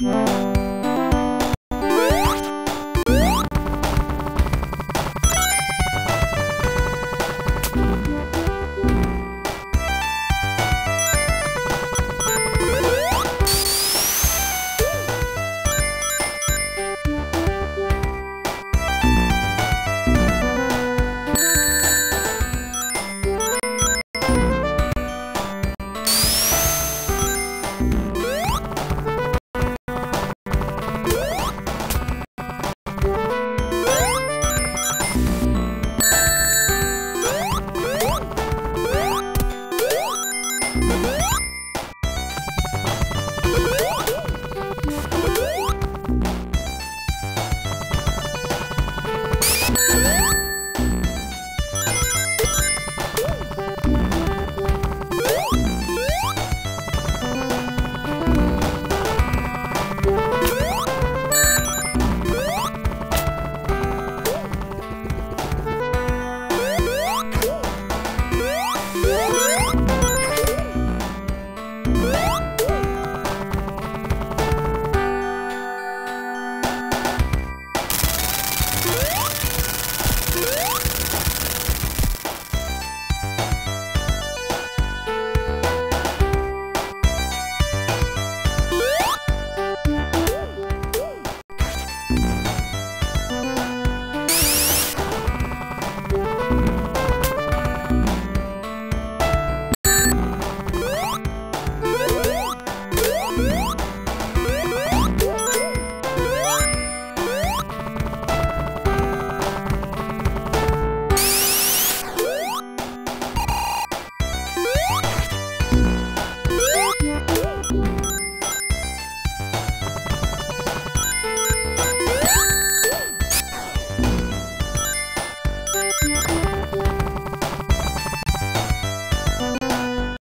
Música